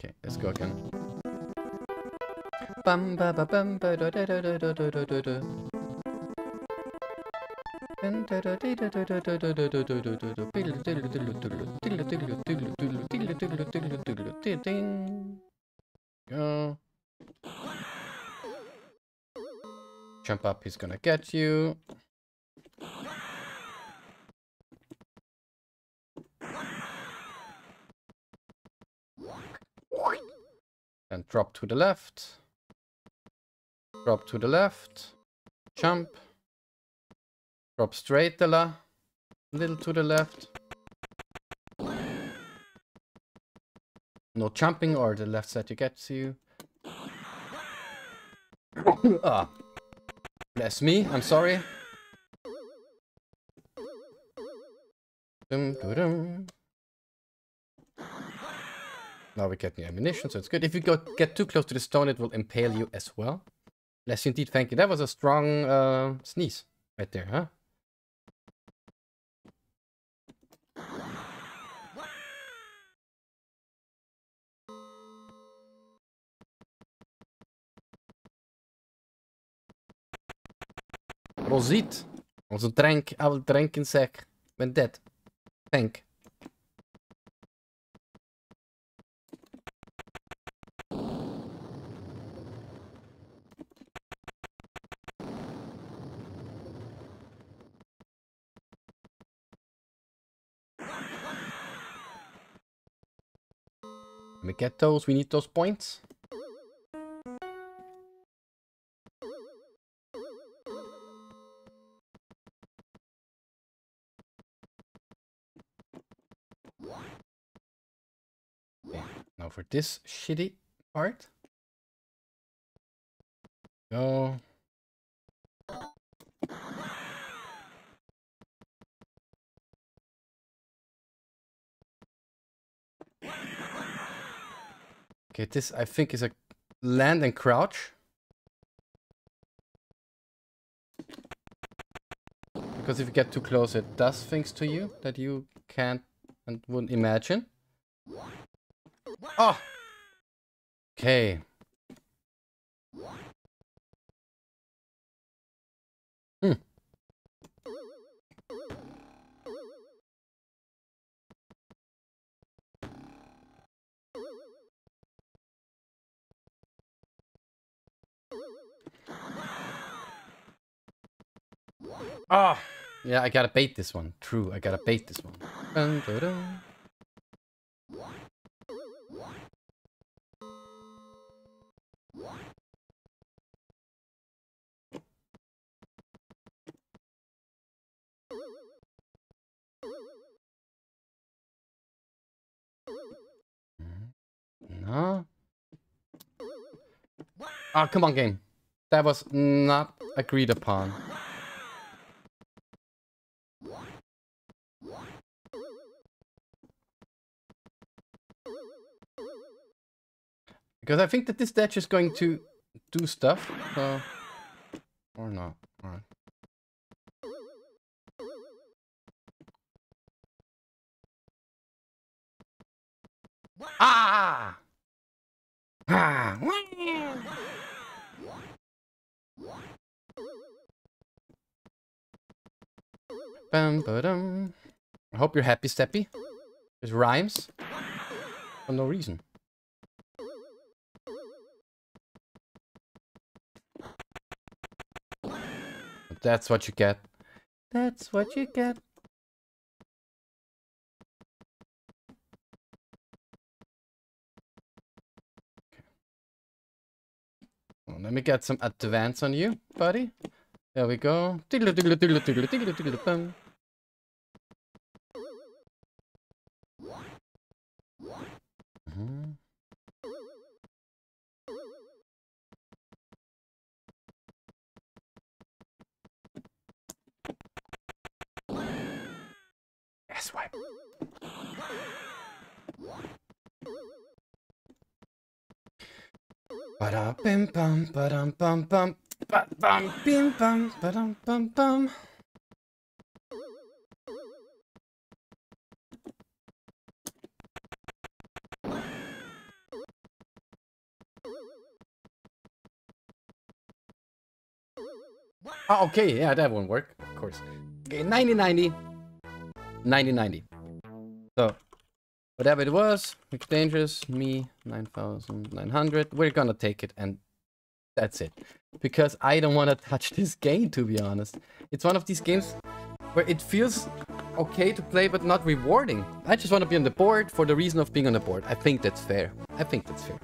Okay, let's go again. Bum ba ba bum ba da da da da da da da da da. Dun da da dee da da da And drop to the left. Drop to the left. Jump. Drop straight a la. Little to the left. No jumping or the left side to get to you. ah. Bless me, I'm sorry. Dum, dum, dum. Now we get new ammunition, so it's good. If you go get too close to the stone, it will impale you as well. Bless you indeed, thank you. That was a strong uh, sneeze right there, huh? Roziet. Onze drank, alle drank zeg. Ben dead. Thank. Let me get those. We need those points. Now for this shitty part. Go. Okay, this I think is a land and crouch. Because if you get too close, it does things to you that you can't and wouldn't imagine. Oh! Okay. Ah! Yeah, I gotta bait this one. True, I gotta bait this one. Dun, dun, dun. No. Oh, come on, game. That was not agreed upon. Because I think that this dash is going to do stuff, so... Or not. Alright. Ah! Ah! Bum, ba-dum. I hope you're happy, Steppy. There's rhymes. For no reason. That's what you get. That's what you get. Let me get some advance on you, buddy. There we go. Diddle, diddle, this way. Ba-da bim bum ba-dum bum bum ba bum bim bum ba-dum bum bum. Oh, okay, yeah, that won't work, of course. Okay, 9090. 90. 90 90. So, whatever it was, dangerous, me, 9900. We're gonna take it, and that's it. Because I don't want to touch this game, to be honest. It's one of these games where it feels okay to play, but not rewarding. I just want to be on the board for the reason of being on the board. I think that's fair. I think that's fair.